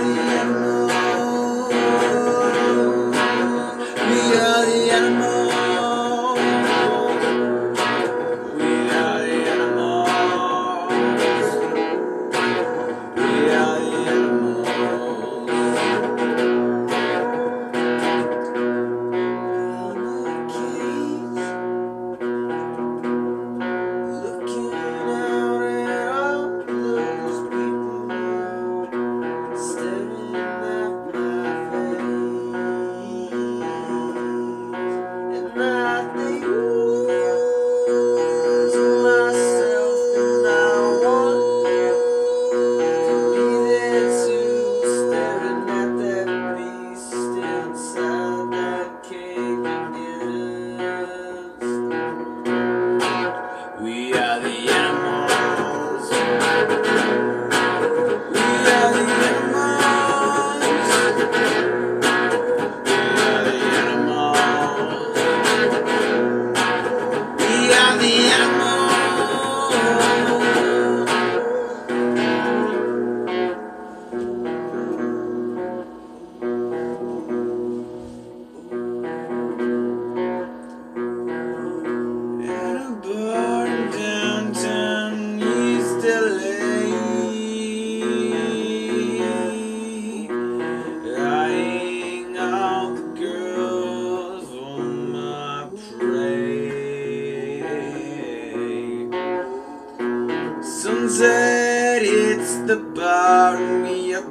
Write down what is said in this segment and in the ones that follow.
love. Hits the bar we are.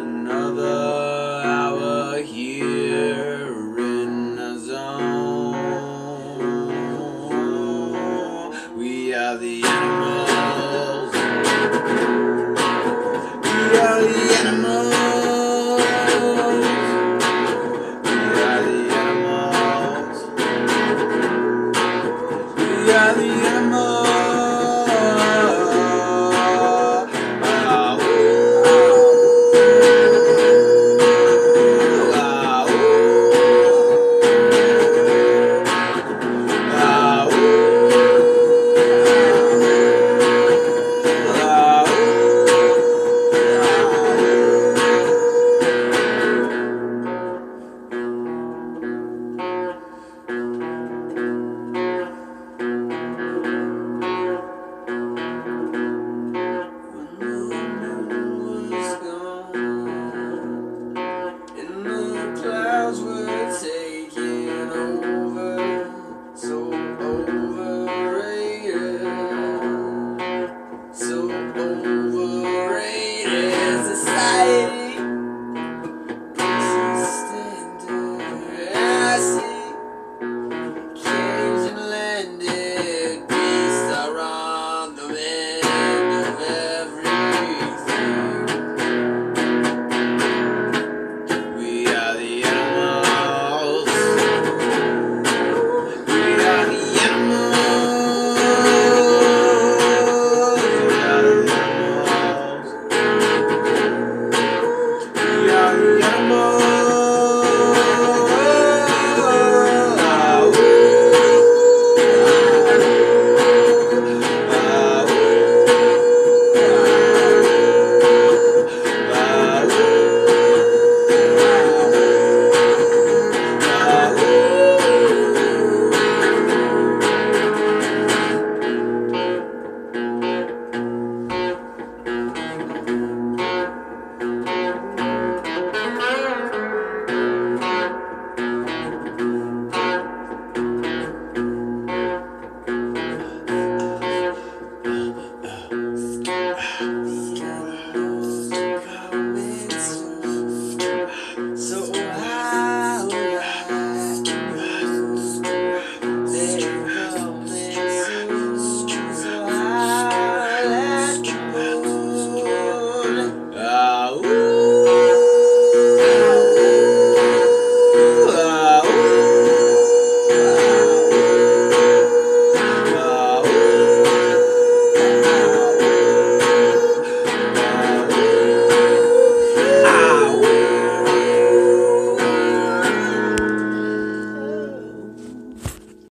Another hour here in the zone. We are the